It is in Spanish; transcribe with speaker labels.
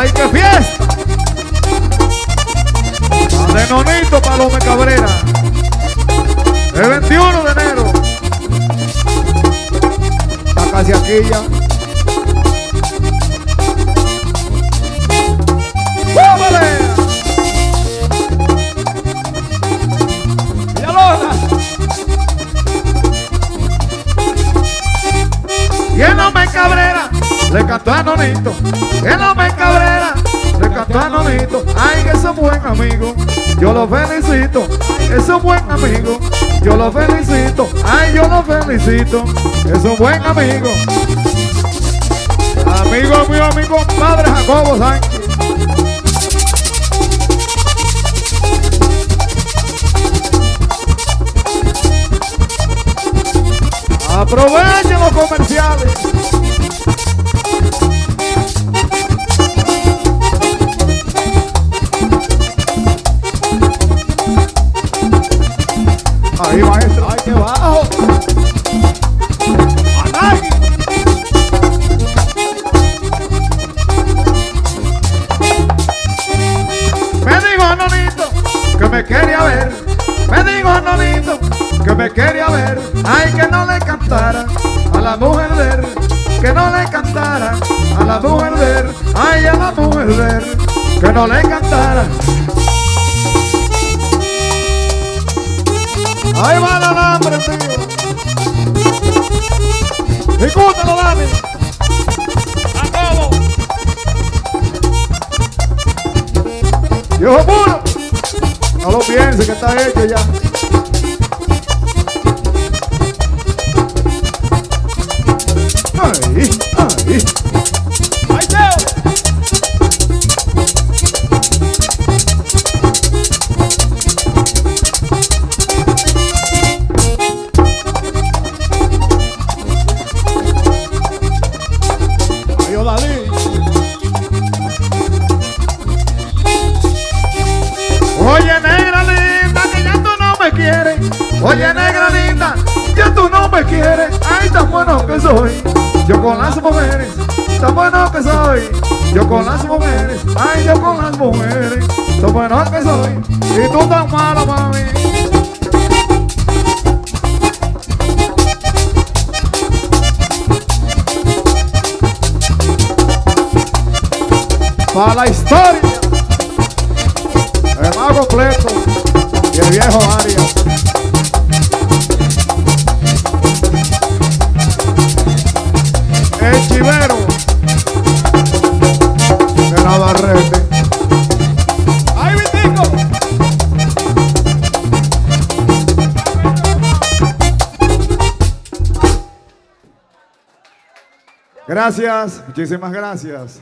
Speaker 1: ¡Ay, qué fiesta! De Nonito Palome Cabrera. El 21 de enero. Está casi aquí ya. Le cantó a Nonito. El hombre Cabrera le cantó a Nonito. Ay, que es un buen amigo. Yo lo felicito. Es un buen amigo. Yo lo felicito. Ay, yo lo felicito. Es un buen amigo. Amigo mío, mi compadre Jacobo Sánchez. Aprovechen los comerciales. Maestro.
Speaker 2: Ay, qué bajo. Anagi.
Speaker 1: Me dijo Nonito que me quería ver. Me dijo Nonito que me quería ver. Ay, que no le cantara a la mujer él. Que no le cantara a la mujer él. Ay, a la mujer él. Que no le cantara. Ahí va el alambre, tío. Discútalo, Dani.
Speaker 2: Jacobo.
Speaker 1: Viejo puro. No lo piense que está hecho ya. Ay. Ay, Oye, negra linda, ya tú no me quieres. Ay, tan bueno que soy. Yo con las mujeres, tan bueno que soy. Yo con las mujeres, ay, yo con las mujeres, tan bueno que soy. Y tú tan mala, mami. Para la historia. El más completo y el viejo Arias. Chivero de Navarrete.
Speaker 2: Ay, Vitico.
Speaker 1: Gracias, muchísimas gracias.